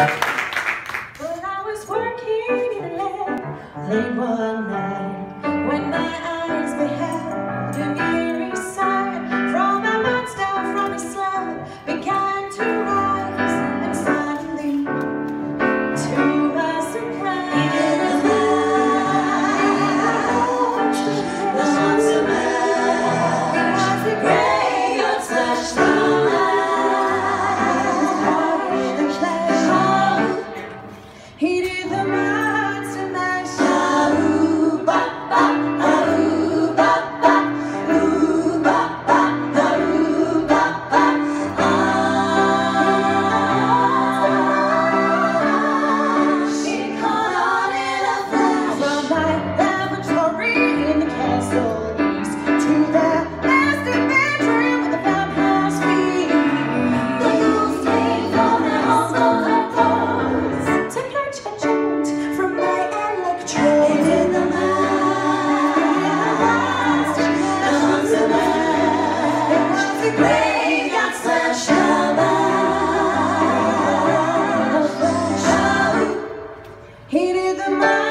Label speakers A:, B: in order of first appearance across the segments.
A: When I was working in the lab late one night. my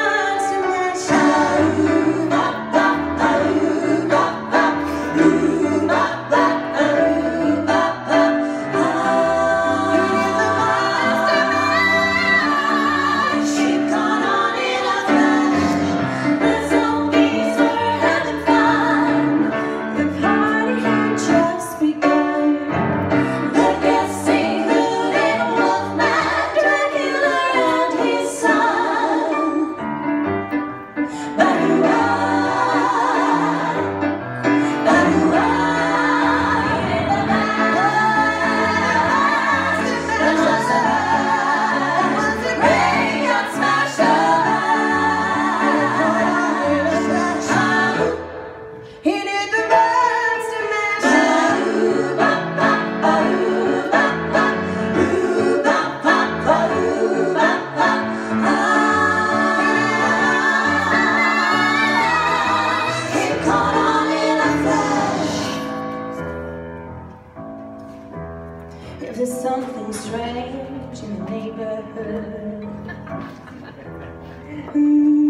A: If there's something strange in the neighborhood mm.